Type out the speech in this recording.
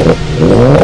Oh,